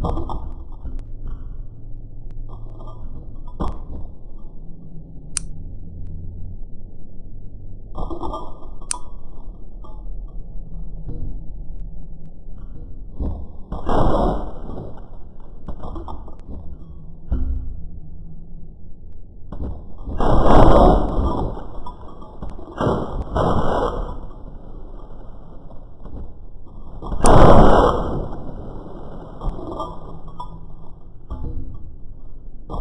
Oh.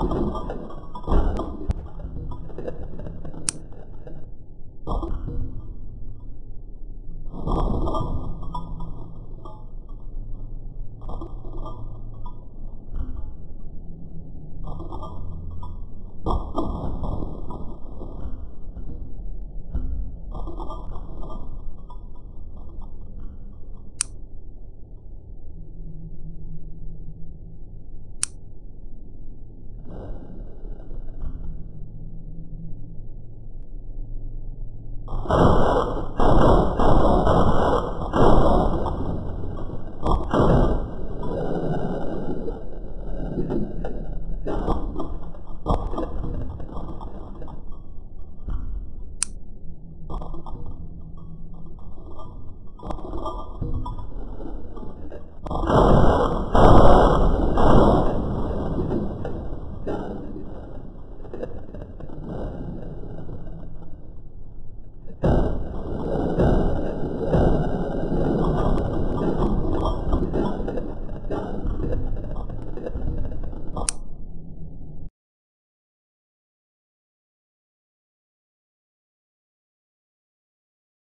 Oh.